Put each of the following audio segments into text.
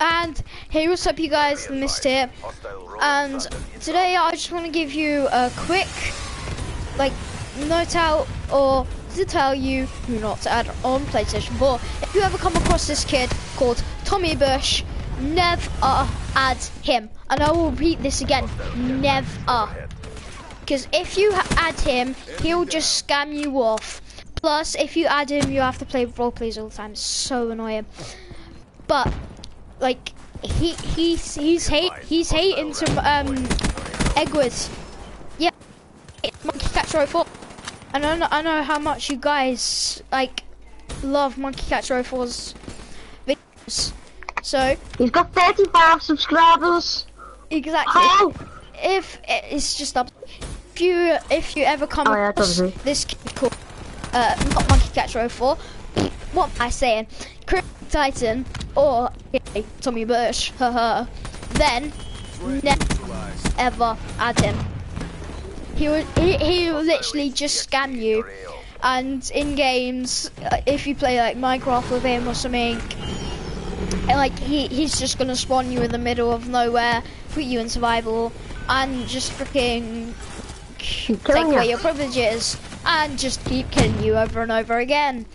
And hey, what's up, you guys? The Mist here. And today I just want to give you a quick, like, note out or to tell you who not to add on PlayStation 4. If you ever come across this kid called Tommy Bush, never add him. And I will repeat this again, never. Because if you add him, he'll just scam you off. Plus, if you add him, you have to play role plays all the time. It's so annoying. But like he he's he's hate he's hating some um Edwards. Yeah, Monkey Catch Rifle. And I know I know how much you guys like love Monkey Catch Rifle's videos. So he's got 35 subscribers. Exactly. How? If it's just up, if you if you ever come oh, yeah, across this called uh not Monkey Catch Rifle, what am I saying? Titan or Tommy Bush, haha, then never ever add him. He will, he, he will literally just scam you. And in games, uh, if you play like Minecraft with him or something, like he, he's just gonna spawn you in the middle of nowhere, put you in survival, and just freaking take away your privileges, and just keep killing you over and over again.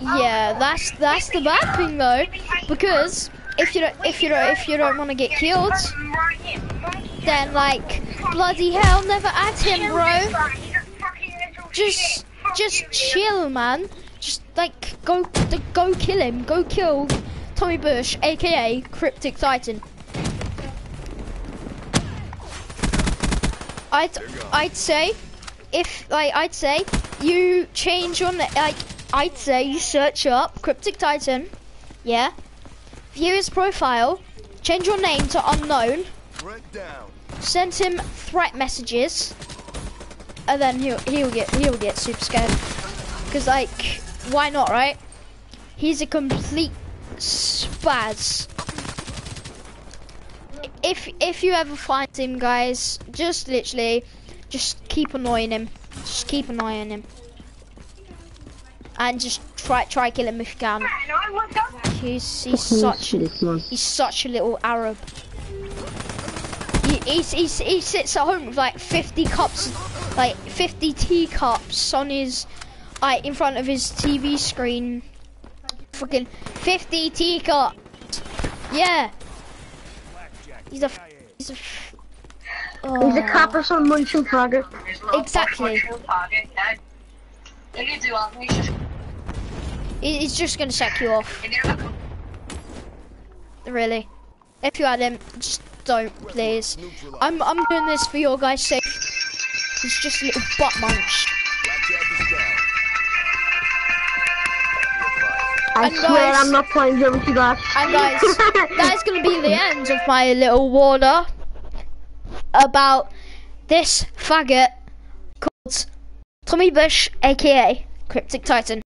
Yeah, that's that's the bad thing though, because if you don't if you don't if you don't want to get killed, then like bloody hell, never at him, bro. Just just chill, man. Just like go go kill him. Go kill Tommy Bush, aka Cryptic Titan. I'd I'd say if like I'd say you change your like I'd say you search up Cryptic Titan, yeah. View his profile, change your name to unknown. Send him threat messages, and then he'll he'll get he'll get super scared. Cause like, why not, right? He's a complete spaz. If if you ever find him, guys, just literally, just keep annoying him. Just keep annoying him and just try try kill him if you can. He's he's such he's such a little Arab. He he's, he's, he sits at home with like 50 cups, like 50 teacups on his, like in front of his TV screen. Freaking 50 teacups. Yeah. He's a he's a. Oh. He's a copper some munching target. Exactly. He's just gonna sack you off. Really. If you had him, just don't, please. I'm I'm doing this for your guys' sake. He's just a little butt munch. I and swear guys, I'm not playing Geometry Dash. And guys, that's gonna be the end of my little warner about this faggot called Tommy Bush, aka Cryptic Titan.